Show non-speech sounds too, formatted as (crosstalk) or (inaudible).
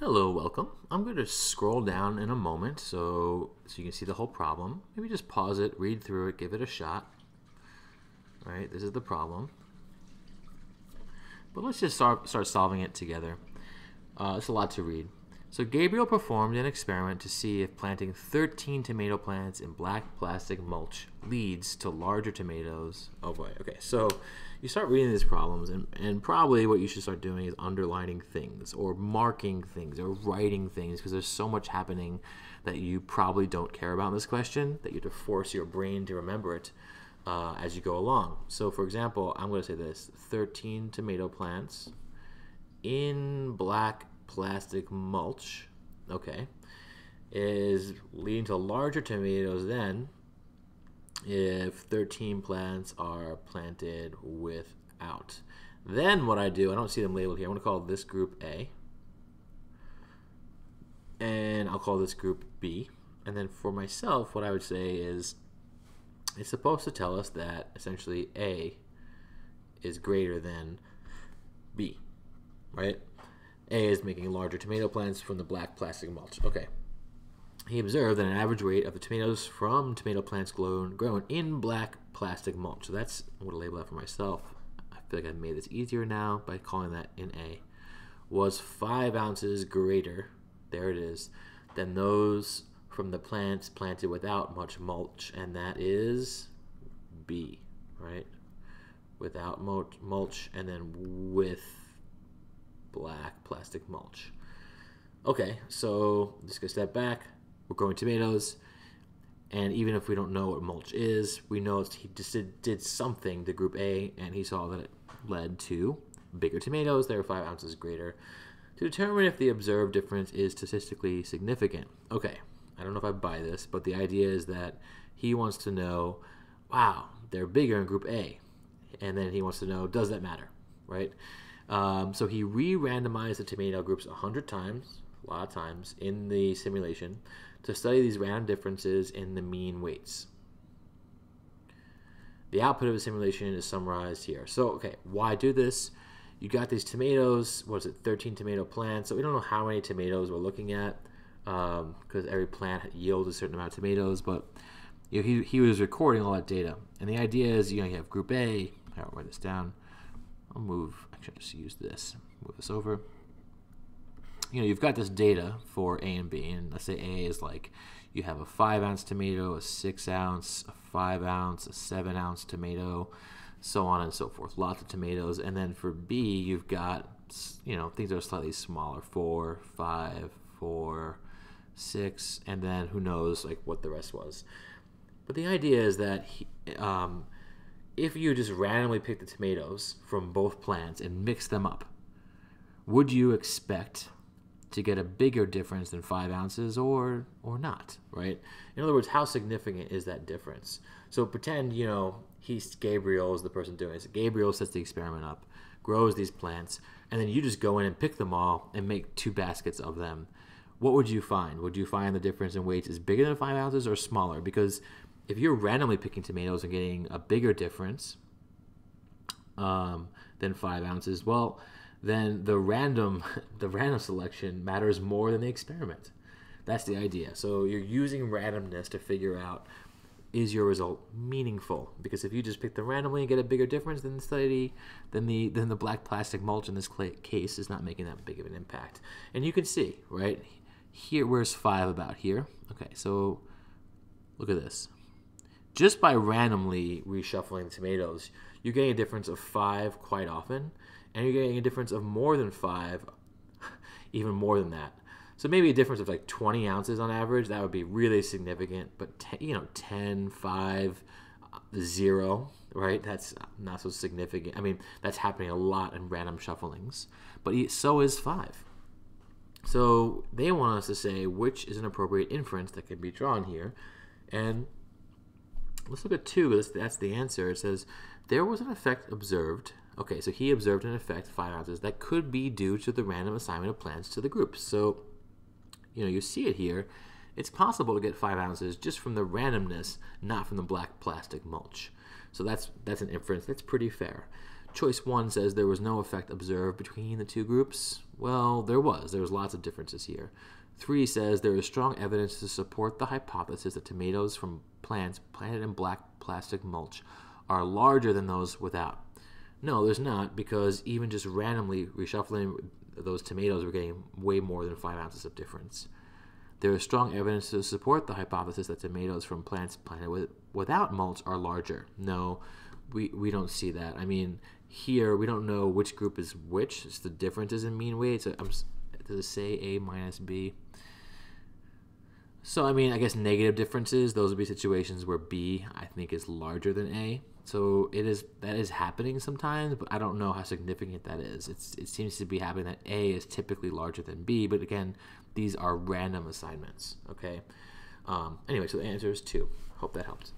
Hello, welcome. I'm going to scroll down in a moment so, so you can see the whole problem. Maybe just pause it, read through it, give it a shot. All right, this is the problem. But let's just start, start solving it together. Uh, it's a lot to read. So Gabriel performed an experiment to see if planting 13 tomato plants in black plastic mulch leads to larger tomatoes. Oh boy, okay. So you start reading these problems, and, and probably what you should start doing is underlining things or marking things or writing things because there's so much happening that you probably don't care about in this question that you have to force your brain to remember it uh, as you go along. So, for example, I'm going to say this 13 tomato plants in black plastic mulch, okay, is leading to larger tomatoes than if 13 plants are planted without. Then what I do, I don't see them labeled here. I'm going to call this group A. And I'll call this group B. And then for myself, what I would say is it's supposed to tell us that essentially A is greater than B, right? A is making larger tomato plants from the black plastic mulch. Okay. He observed that an average weight of the tomatoes from tomato plants grown, grown in black plastic mulch. So that's I'm going to label that for myself. I feel like I've made this easier now by calling that in A. Was five ounces greater, there it is, than those from the plants planted without much mulch, and that is B, right? Without mulch, and then with black plastic mulch. Okay, so just gonna step back. We're growing tomatoes, and even if we don't know what mulch is, we know he just did, did something to group A, and he saw that it led to bigger tomatoes. They were five ounces greater. To determine if the observed difference is statistically significant. Okay, I don't know if I buy this, but the idea is that he wants to know, wow, they're bigger in group A. And then he wants to know, does that matter, right? Um, so he re-randomized the tomato groups 100 times, a lot of times, in the simulation to study these random differences in the mean weights. The output of the simulation is summarized here. So, okay, why do this? You got these tomatoes, what is it, 13 tomato plants. So we don't know how many tomatoes we're looking at because um, every plant yields a certain amount of tomatoes, but you know, he, he was recording all that data. And the idea is, you know, you have group A, I'll write this down. I'll move, actually, I'll just use this, move this over you know, you've got this data for A and B, and let's say A is like you have a five ounce tomato, a six ounce, a five ounce, a seven ounce tomato, so on and so forth. Lots of tomatoes, and then for B, you've got you know things that are slightly smaller, four, five, four, six, and then who knows like what the rest was. But the idea is that he, um, if you just randomly pick the tomatoes from both plants and mix them up, would you expect to get a bigger difference than five ounces or or not, right? In other words, how significant is that difference? So pretend, you know, he's Gabriel is the person doing this. Gabriel sets the experiment up, grows these plants, and then you just go in and pick them all and make two baskets of them. What would you find? Would you find the difference in weights is bigger than five ounces or smaller? Because if you're randomly picking tomatoes and getting a bigger difference um, than five ounces, well, then the random (laughs) the random selection matters more than the experiment. That's the idea. So you're using randomness to figure out is your result meaningful? Because if you just pick them randomly and get a bigger difference than the study, then the then the black plastic mulch in this case is not making that big of an impact. And you can see right here. Where's five about here? Okay, so look at this. Just by randomly reshuffling tomatoes, you're getting a difference of five quite often and you're getting a difference of more than five, (laughs) even more than that. So maybe a difference of like 20 ounces on average, that would be really significant. But, ten, you know, 10, 5, 0, right? That's not so significant. I mean, that's happening a lot in random shufflings. But so is 5. So they want us to say which is an appropriate inference that can be drawn here. And let's look at 2. That's, that's the answer. It says, there was an effect observed Okay, so he observed an effect, 5 ounces, that could be due to the random assignment of plants to the groups. So, you know, you see it here. It's possible to get 5 ounces just from the randomness, not from the black plastic mulch. So that's, that's an inference that's pretty fair. Choice 1 says there was no effect observed between the two groups. Well, there was. There was lots of differences here. 3 says there is strong evidence to support the hypothesis that tomatoes from plants planted in black plastic mulch are larger than those without. No, there's not, because even just randomly reshuffling those tomatoes, we're getting way more than 5 ounces of difference. There is strong evidence to support the hypothesis that tomatoes from plants planted with, without mulch are larger. No, we, we don't see that. I mean, here we don't know which group is which. It's the differences in mean weight. So I'm, say A minus B? So I mean, I guess negative differences. Those would be situations where B I think is larger than A. So it is that is happening sometimes, but I don't know how significant that is. It's it seems to be happening that A is typically larger than B, but again, these are random assignments. Okay. Um, anyway, so the answer is two. Hope that helped.